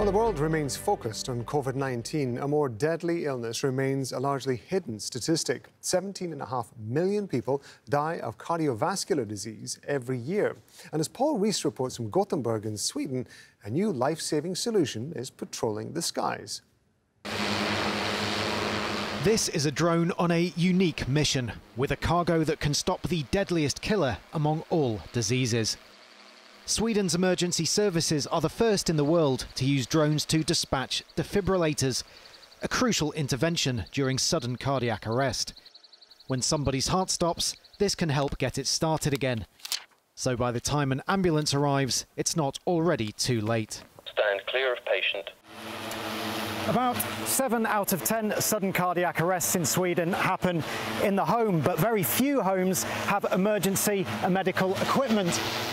Well, the world remains focused on COVID 19. A more deadly illness remains a largely hidden statistic. 17.5 million people die of cardiovascular disease every year. And as Paul Rees reports from Gothenburg in Sweden, a new life saving solution is patrolling the skies. This is a drone on a unique mission with a cargo that can stop the deadliest killer among all diseases. Sweden's emergency services are the first in the world to use drones to dispatch defibrillators, a crucial intervention during sudden cardiac arrest. When somebody's heart stops, this can help get it started again. So by the time an ambulance arrives, it's not already too late. Stand clear of patient. About seven out of 10 sudden cardiac arrests in Sweden happen in the home, but very few homes have emergency and medical equipment.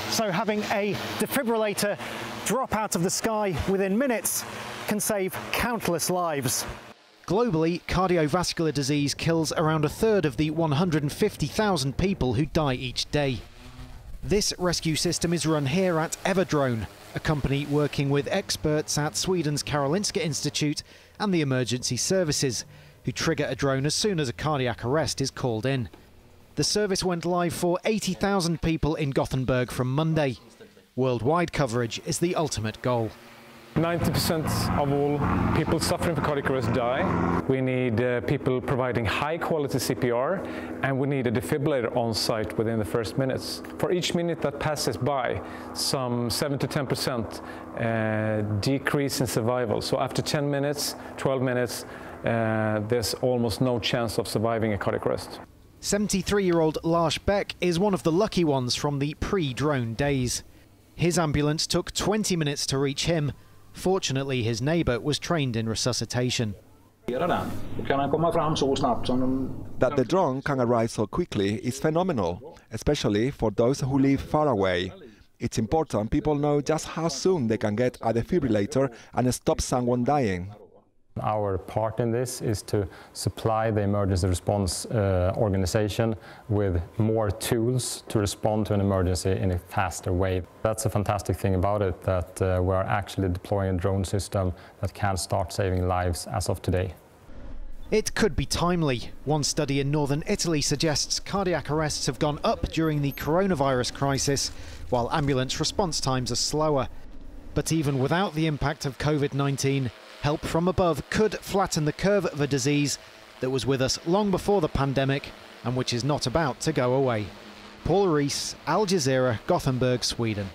So having a defibrillator drop out of the sky within minutes can save countless lives. Globally, cardiovascular disease kills around a third of the 150,000 people who die each day. This rescue system is run here at Everdrone, a company working with experts at Sweden's Karolinska Institute and the emergency services, who trigger a drone as soon as a cardiac arrest is called in. The service went live for 80,000 people in Gothenburg from Monday. Worldwide coverage is the ultimate goal. 90% of all people suffering from cardiac arrest die. We need uh, people providing high quality CPR and we need a defibrillator on site within the first minutes. For each minute that passes by, some 7 to 10% uh, decrease in survival. So after 10 minutes, 12 minutes, uh, there's almost no chance of surviving a cardiac arrest. 73 year old Lars Beck is one of the lucky ones from the pre drone days. His ambulance took 20 minutes to reach him Fortunately, his neighbour was trained in resuscitation. That the drone can arrive so quickly is phenomenal, especially for those who live far away. It's important people know just how soon they can get a defibrillator and stop someone dying. Our part in this is to supply the emergency response uh, organization with more tools to respond to an emergency in a faster way. That's a fantastic thing about it, that uh, we're actually deploying a drone system that can start saving lives as of today. It could be timely. One study in northern Italy suggests cardiac arrests have gone up during the coronavirus crisis, while ambulance response times are slower. But even without the impact of COVID 19, Help from above could flatten the curve of a disease that was with us long before the pandemic and which is not about to go away. Paul Rees, Al Jazeera, Gothenburg, Sweden.